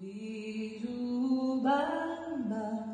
Biju Baba,